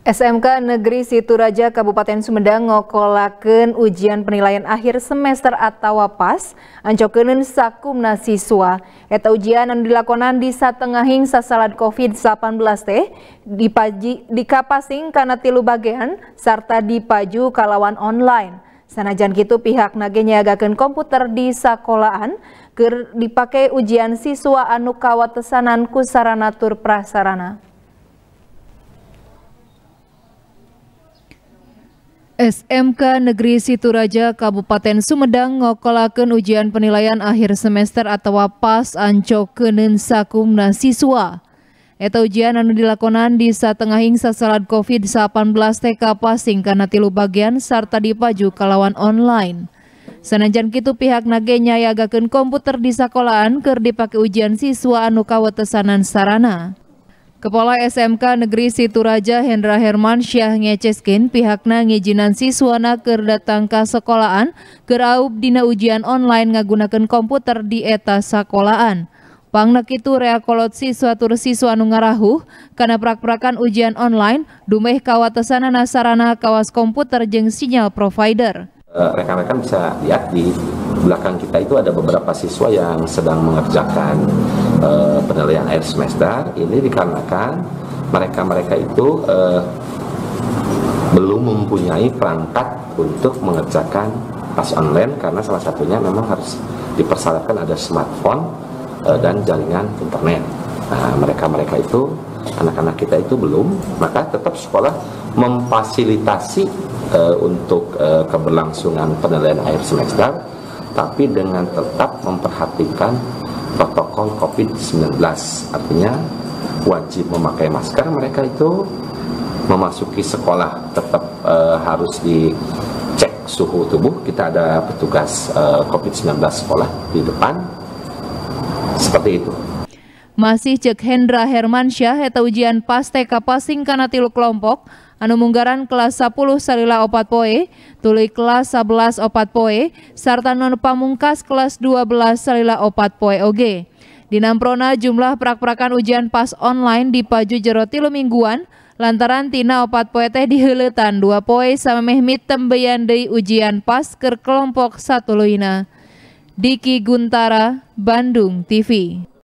SMK Negeri Situraja Kabupaten Sumedang ngokolaken ujian penilaian akhir semester atau PAS ancokeun sakumna siswa. Eta ujian anu dilakonan di satengahing sasalat COVID-19 teh dipaji dikapasing karena tilu bagian serta dipaju kalawan online. Sanajan gitu pihak nage nyagakeun komputer di sekolahan keur dipakai ujian siswa anu kawatesanan sarana tur prasarana. SMK Negeri Situraja Kabupaten Sumedang ngokolaken ujian penilaian akhir semester atau PAS ancokeun sakumna siswa. Eta ujian anu dilakonan di satengahing sasalat COVID-19 TK pasing karena tilu bagian serta dipaju kalawan online. Sanajan kitu pihak nage nyayagakeun komputer di sekolahan keur dipake ujian siswa anu kawetesanan sarana. Kepala SMK Negeri Situraja Hendra Herman Syah ngeceskin pihakna ngijinan siswana keur datang sekolahan keur dina ujian online ngagunakeun komputer di eta sekolahan. Pangna kitu reakolot siswa tur siswa ngarahuh kana prak-prakan ujian online dumeh kawatesanana sarana kawas komputer jeung sinyal provider. Eh, rekan-rekan bisa lihat di belakang kita itu ada beberapa siswa yang sedang mengerjakan uh, penilaian akhir semester. Ini dikarenakan mereka-mereka itu uh, belum mempunyai perangkat untuk mengerjakan pas online karena salah satunya memang harus dipersyaratkan ada smartphone uh, dan jaringan internet. Nah, mereka-mereka itu anak-anak kita itu belum, maka tetap sekolah memfasilitasi uh, untuk uh, keberlangsungan penilaian akhir semester tapi dengan tetap memperhatikan protokol COVID-19. Artinya wajib memakai masker mereka itu memasuki sekolah tetap uh, harus dicek suhu tubuh. Kita ada petugas uh, COVID-19 sekolah di depan. Seperti itu. Masih cek Hendra Hermansyah eta ujian TK pasing kana tilu kelompok anu munggaran kelas 10 salila opat poe, tuli kelas 11 opat poe, serta non pamungkas kelas 12 salila opat poe oge. Di Namprona jumlah prak-prakan ujian pas online di Paju Jero tilu mingguan, lantaran tina opat poe teh diheuletan dua poe samemeh tembeyan deui ujian pas ke kelompok satu luina. Diki Guntara, Bandung TV.